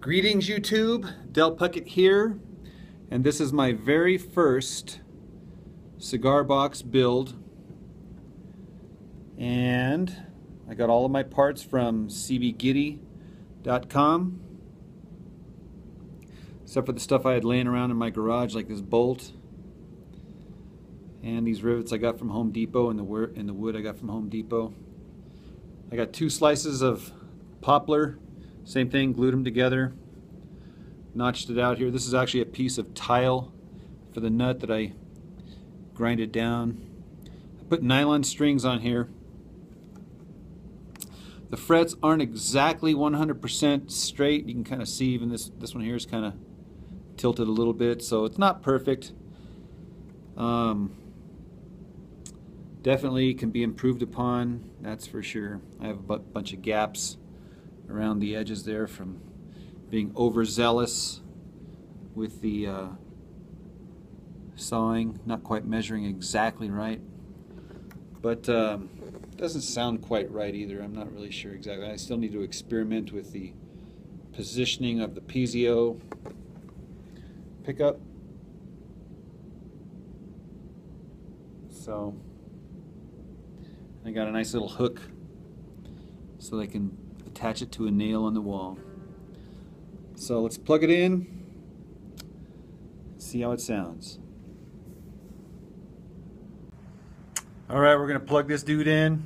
Greetings YouTube, Del Puckett here, and this is my very first cigar box build. And I got all of my parts from cbgitty.com, except for the stuff I had laying around in my garage, like this bolt and these rivets I got from Home Depot, and the, and the wood I got from Home Depot. I got two slices of poplar same thing, glued them together, notched it out here. This is actually a piece of tile for the nut that I grinded down. I put nylon strings on here. The frets aren't exactly 100% straight. You can kind of see even this, this one here is kind of tilted a little bit, so it's not perfect. Um, definitely can be improved upon, that's for sure. I have a bunch of gaps around the edges there from being overzealous with the uh, sawing, not quite measuring exactly right. But um, doesn't sound quite right either. I'm not really sure exactly. I still need to experiment with the positioning of the piezo pickup. So I got a nice little hook so they can attach it to a nail on the wall. So let's plug it in, see how it sounds. All right, we're gonna plug this dude in.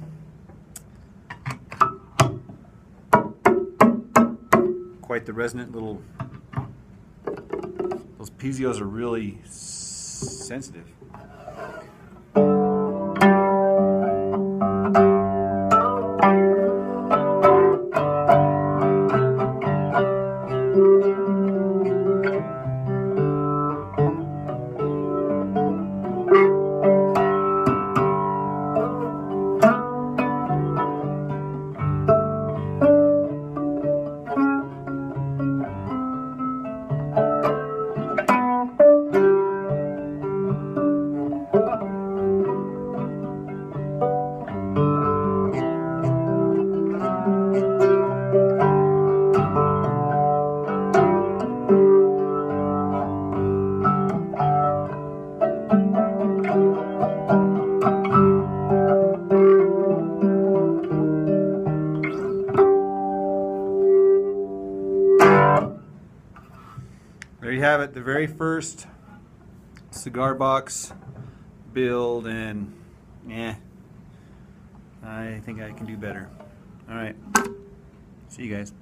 Quite the resonant little, those piezo's are really sensitive. There you have it, the very first cigar box build and yeah, I think I can do better. All right, see you guys.